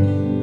Amen.